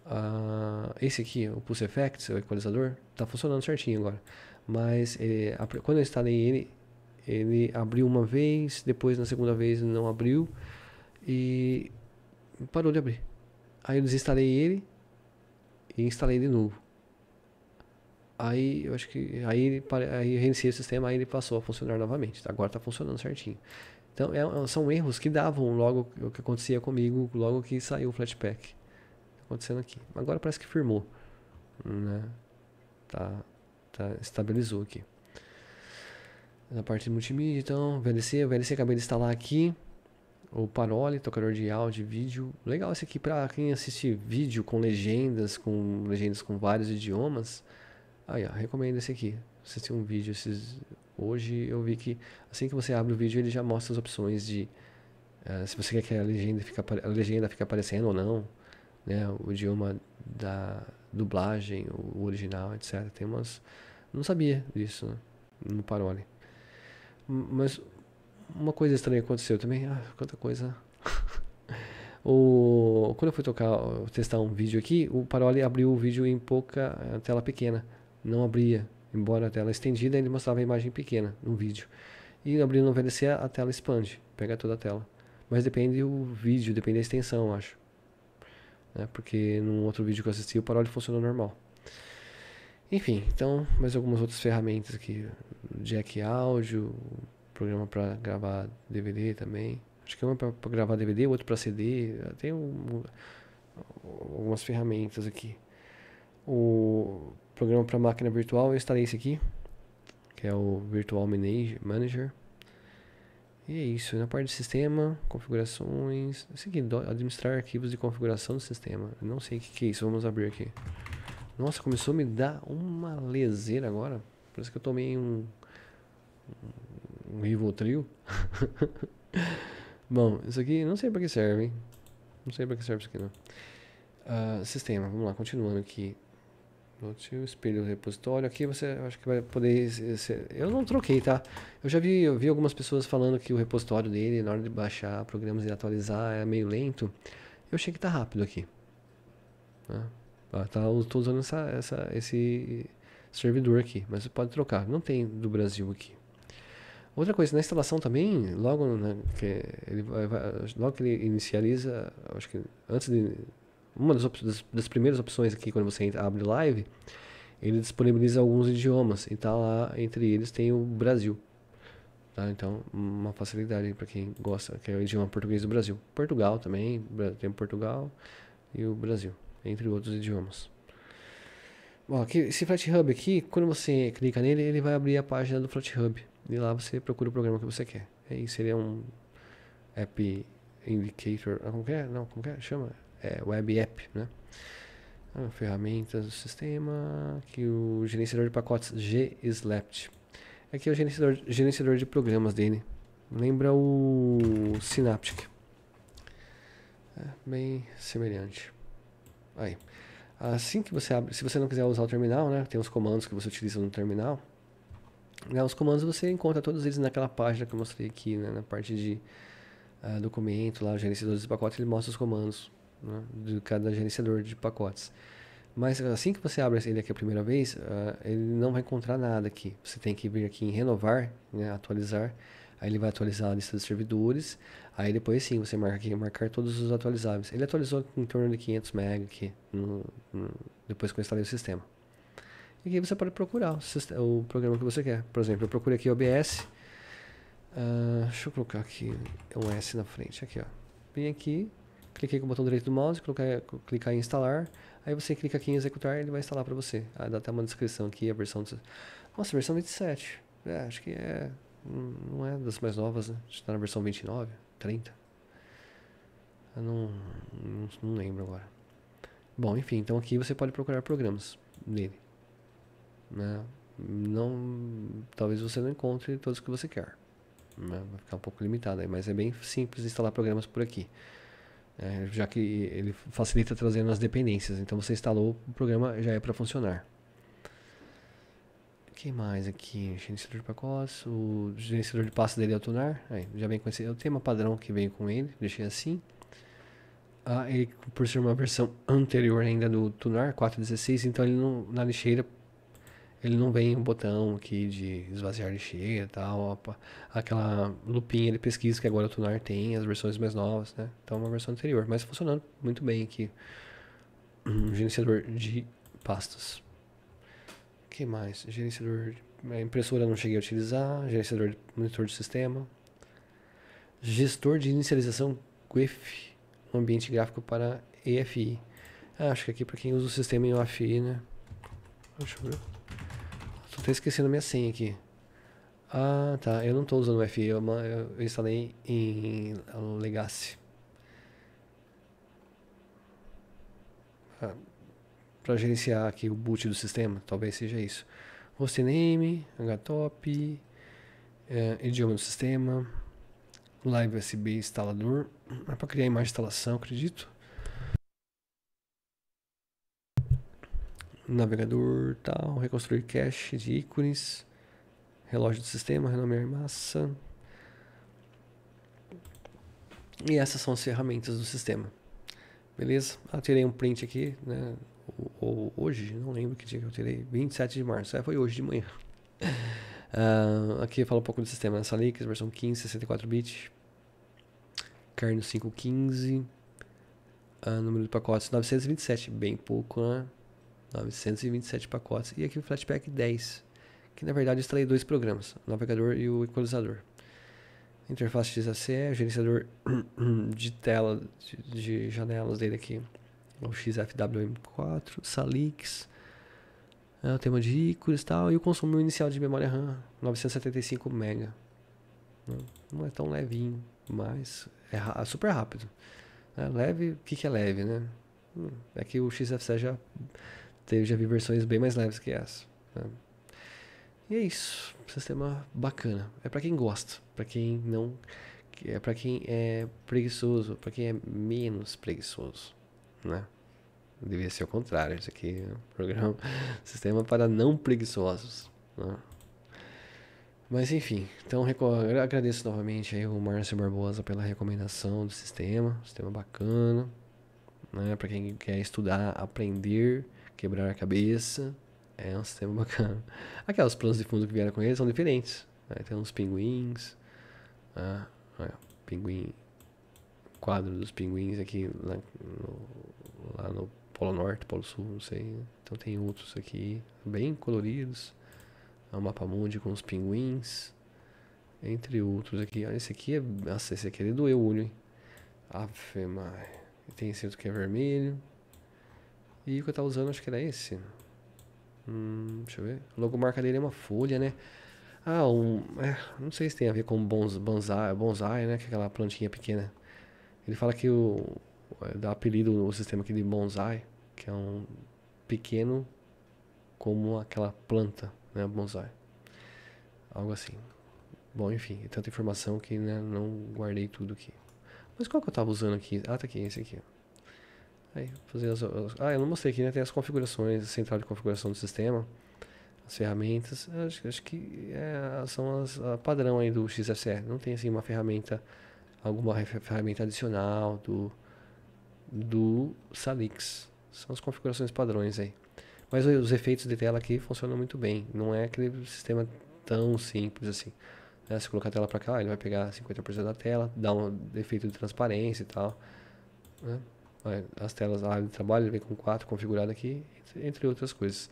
uh, esse aqui, o Pulse Effects, o equalizador, está funcionando certinho agora. Mas ele, quando eu instalei ele, ele abriu uma vez, depois na segunda vez não abriu e parou de abrir. Aí eu desinstalei ele e instalei de novo. Aí eu acho que aí, aí reiniciei o sistema, aí ele passou a funcionar novamente. Agora está funcionando certinho. Então é, são erros que davam logo o que acontecia comigo logo que saiu o Flatpak. Tá acontecendo aqui. Agora parece que firmou, né? Tá, tá estabilizou aqui. Na parte de multimídia, então, VLC, VLC acabei de instalar aqui o Parole, tocador de áudio vídeo. Legal esse aqui para quem assiste vídeo com legendas, com legendas com vários idiomas. Aí, ó, recomendo esse aqui. Assistir um vídeo esses hoje eu vi que assim que você abre o vídeo ele já mostra as opções de uh, se você quer que a legenda fique a legenda fique aparecendo ou não, né, o idioma da dublagem, o original, etc. Tem umas não sabia disso né, no Parole. Mas uma coisa estranha aconteceu também. Ah, quanta coisa. o, quando eu fui tocar, testar um vídeo aqui, o Parole abriu o vídeo em pouca tela pequena. Não abria. Embora a tela estendida, ele mostrava a imagem pequena no vídeo. E abrindo no VLC, a tela expande, pega toda a tela. Mas depende do vídeo, depende da extensão, acho. Né? Porque num outro vídeo que eu assisti, o Parole funcionou normal. Enfim, então, mais algumas outras ferramentas aqui. Jack áudio, programa para gravar DVD também. Acho que é uma para gravar DVD, outro para CD. Tem um, algumas ferramentas aqui. O programa para máquina virtual, eu instalei esse aqui, que é o Virtual Manager. E é isso, na parte de sistema, configurações, esse aqui, administrar arquivos de configuração do sistema. Não sei o que, que é isso, vamos abrir aqui. Nossa, começou a me dar uma leseira agora. Parece que eu tomei um um Rivotril. Bom, isso aqui não sei para que serve, hein? Não sei para que serve isso aqui não. Uh, sistema, vamos lá, continuando aqui. Note espelho repositório. Aqui você acho que vai poder. Ser, eu não troquei, tá? Eu já vi, eu vi algumas pessoas falando que o repositório dele, na hora de baixar programas e atualizar, é meio lento. Eu achei que tá rápido aqui. Tá? Ah, tá, eu tô usando essa, essa, esse servidor aqui, mas você pode trocar. Não tem do Brasil aqui. Outra coisa, na instalação também, logo, né, que ele vai, logo que ele inicializa, acho que antes de. Uma das, das, das, primeiras opções aqui, quando você entra, abre live, ele disponibiliza alguns idiomas. E tá lá, entre eles tem o Brasil. Tá? Então, uma facilidade para quem gosta, que é o idioma português do Brasil. Portugal também, tem Portugal e o Brasil, entre outros idiomas. Bom, aqui, esse FlatHub aqui, quando você clica nele, ele vai abrir a página do FlatHub. E lá você procura o programa que você quer. Aí seria um app indicator. Ah, como que é? Não, como que é? Chama? É web app, né? Ah, ferramentas do sistema. Aqui o gerenciador de pacotes G-Slapt. Aqui é o gerenciador, gerenciador de programas dele. Lembra o Synaptic. É bem semelhante. Aí. Assim que você abre, se você não quiser usar o terminal, né? Tem os comandos que você utiliza no terminal. Né, os comandos você encontra todos eles naquela página que eu mostrei aqui, né, na parte de uh, documento, lá, gerenciador de pacotes, ele mostra os comandos né, de cada gerenciador de pacotes. Mas assim que você abre ele aqui a primeira vez, uh, ele não vai encontrar nada aqui. Você tem que vir aqui em renovar, né, atualizar. Aí ele vai atualizar a lista de servidores. Aí depois sim, você marca aqui, marcar todos os atualizáveis. Ele atualizou em torno de 500 MB aqui, no, no, depois que eu instalei o sistema. E aqui você pode procurar o, o programa que você quer. Por exemplo, eu procurei aqui OBS. Uh, ah, deixa eu colocar aqui um S na frente. Aqui, ó. Vem aqui, cliquei com o botão direito do mouse, colocar, clicar em instalar. Aí você clica aqui em executar e ele vai instalar para você. Aí dá até uma descrição aqui, a versão... Nossa, versão 27. É, acho que é... Não é das mais novas, né? Está na versão 29, 30. Eu não, não, não lembro agora. Bom, enfim, então aqui você pode procurar programas nele né? Não, talvez você não encontre todos que você quer. Né? Vai ficar um pouco limitado aí, mas é bem simples instalar programas por aqui. é, já que ele facilita trazendo as dependências. Então você instalou, o programa já é para funcionar. O que mais aqui? Gerenciador de pacotes, o gerenciador de pastas dele é o Tunar, aí, já vem com esse, é o tema padrão que vem com ele, deixei assim. Ah, ele, por ser uma versão anterior ainda do Tunar 4.16, então ele não, na lixeira ele não vem um botão aqui de esvaziar lixeira e tal, aquela lupinha de pesquisa que agora o Tunar tem, as versões mais novas, né? Então é uma versão anterior, mas funcionando muito bem aqui. Um gerenciador de pastas. O que mais? Gerenciador de... impressora não cheguei a utilizar, gerenciador de monitor de sistema. Gestor de inicialização GUIF, um ambiente gráfico para EFI. Ah, acho que aqui para quem usa o sistema em UFI, né? Deixa eu ver. Tô até esquecendo a minha senha aqui. Ah, tá. Eu não estou usando o FI, eu, eu instalei em Legacy. Ah, para gerenciar aqui o boot do sistema, talvez seja isso. Hostname, htop, é, idioma do sistema, live USB instalador, é para criar imagem de instalação, acredito. Navegador, tal, reconstruir cache de ícones, relógio do sistema, renomear massa. E essas são as ferramentas do sistema. Beleza? Eu tirei um print aqui, né? Ou, hoje, não lembro que dia que eu tirei. 27 de março, é, foi hoje de manhã. Uh, aqui fala um pouco do sistema Salix, versão 15, 64 bits. Carno 515. Uh, número de pacotes 927, bem pouco, né? 927 pacotes. E aqui o Flatpak 10, que na verdade eu instalei dois programas, o navegador e o equalizador. Interface XFCE, gerenciador de tela, de, de, janelas dele aqui, o XFWM4, Salix, é, o tema de ícones e tal, e o consumo inicial de memória RAM, 975 MB. Não é tão levinho, mas é super rápido. É leve, o que, que é leve, né? Hum, é que o XFCE já eu já vi versões bem mais leves que essa. Né? E é isso. Sistema bacana. É para quem gosta, para quem não, é para quem é preguiçoso, para quem é menos preguiçoso, né? Devia ser o contrário. Isso aqui é um programa, sistema para não preguiçosos. Né? Mas enfim, então agradeço novamente aí o Márcio Barbosa pela recomendação do sistema, sistema bacana, né? Para quem quer estudar, aprender quebrar a cabeça. É um sistema bacana. Aquelas planos de fundo que vieram com ele são diferentes. Né? Tem uns pinguins. Ah, pinguim. Quadro dos pinguins aqui lá no, lá no Polo Norte, Polo Sul, não sei. Então tem outros aqui, bem coloridos. É um mapa mundi com os pinguins. Entre outros aqui. Esse aqui é. Nossa, esse aqui ele doeu o olho, hein? Ave Maria. Tem esse outro que é vermelho. E o que eu tava usando, acho que era esse. Hum, deixa eu ver. A logomarca dele é uma folha, né? Ah, um. É, não sei se tem a ver com bons, bonsai, bonsai, né? Que é aquela plantinha pequena. Ele fala que o. dá apelido o sistema aqui de bonsai, que é um pequeno como aquela planta, né? Bonsai. Algo assim. Bom, enfim, é tanta informação que né, não guardei tudo aqui. Mas qual que eu tava usando aqui? Ah, tá aqui, esse aqui. Aí, fazer as, ah, eu não mostrei aqui, né? Tem as configurações, central de configuração do sistema, as ferramentas. Acho, acho que é, são as a padrão aí do XFCE. Não tem assim uma ferramenta, alguma ferramenta adicional do, do Salix. São as configurações padrões aí. Mas os efeitos de tela aqui funcionam muito bem. Não é aquele sistema tão simples assim. Né? Se colocar a tela para cá, ele vai pegar 50% da tela, dá um efeito de transparência e tal. Né? As telas área de trabalho, ele vem com quatro configurado aqui, entre outras coisas.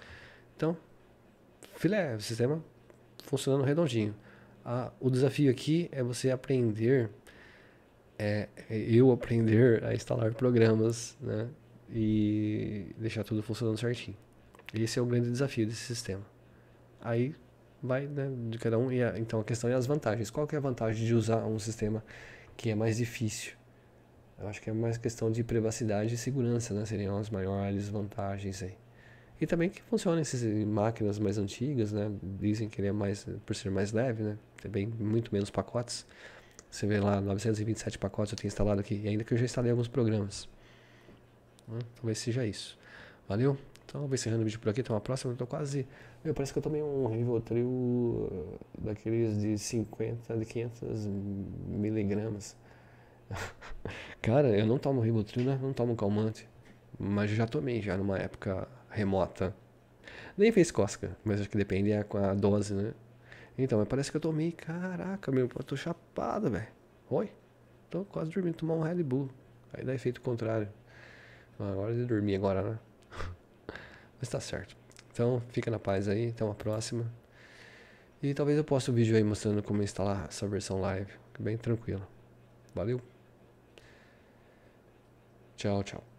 Então, filé, o sistema funcionando redondinho. O desafio aqui é você aprender, é, é, eu aprender a instalar programas, né? E deixar tudo funcionando certinho. Esse é o grande desafio desse sistema. Aí vai né, de cada um. E a, então a questão é as vantagens. Qual que é a vantagem de usar um sistema que é mais difícil? Eu acho que é mais questão de privacidade e segurança, né? Seriam as maiores vantagens aí. E também que funciona essas máquinas mais antigas, né? Dizem que ele é mais, por ser mais leve, né? Tem muito menos pacotes. Você vê lá, 927 pacotes eu tenho instalado aqui, ainda que eu já instalei alguns programas. Hum, talvez seja isso. Valeu? Então, vou encerrando o vídeo por aqui. Até uma próxima. Eu tô quase. Meu, parece que eu tomei um Rivotril eh, daqueles de 50, de 500 miligramas. Cara, eu não tomo Rivotril, né? Não tomo calmante. Mas já tomei já numa época remota. Nem fez cosca, mas acho que depende é com a dose, né? Então, mas parece que eu tomei. Caraca, meu, eu tô chapado, velho. Oi? Tô quase dormindo, tomar um Red Bull. Aí dá efeito contrário. Agora de dormir agora, né? Mas tá certo. Então, fica na paz aí. Até uma próxima. E talvez eu poste um vídeo aí mostrando como instalar essa versão live. Bem tranquilo. Valeu. ciao ciao.